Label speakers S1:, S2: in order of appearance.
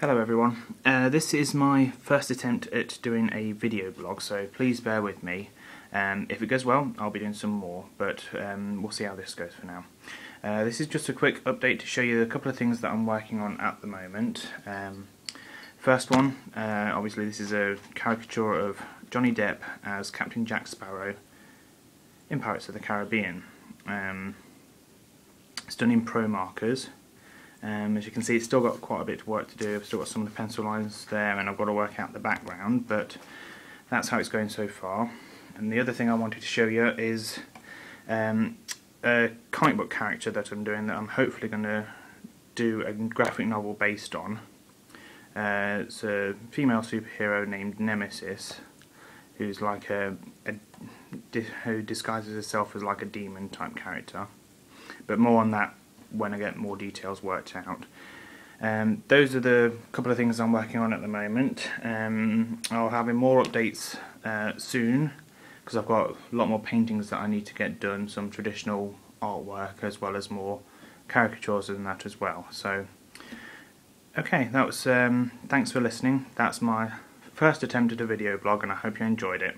S1: Hello everyone, uh, this is my first attempt at doing a video blog so please bear with me. Um, if it goes well I'll be doing some more but um, we'll see how this goes for now. Uh, this is just a quick update to show you a couple of things that I'm working on at the moment. Um, first one, uh, obviously this is a caricature of Johnny Depp as Captain Jack Sparrow in Pirates of the Caribbean. Um, it's done in Pro Markers um, as you can see it's still got quite a bit of work to do, I've still got some of the pencil lines there and I've got to work out the background but that's how it's going so far. And the other thing I wanted to show you is um, a comic book character that I'm doing that I'm hopefully going to do a graphic novel based on. Uh, it's a female superhero named Nemesis who's like a, a who disguises herself as like a demon type character but more on that when I get more details worked out. Um, those are the couple of things I'm working on at the moment. Um, I'll have more updates uh, soon because I've got a lot more paintings that I need to get done, some traditional artwork as well as more caricatures and that as well. So, okay, that was. Um, thanks for listening. That's my first attempt at a video blog, and I hope you enjoyed it.